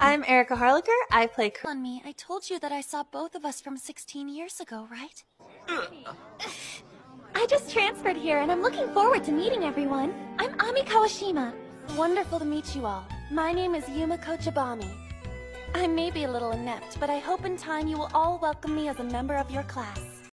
I'm Erika Harlacher. I play. Cr- on me. I told you that I saw both of us from 16 years ago, right? I just transferred here and I'm looking forward to meeting everyone. I'm Ami Kawashima. Wonderful to meet you all. My name is Yumeko Jabami. I may be a little inept, but I hope in time you will all welcome me as a member of your class.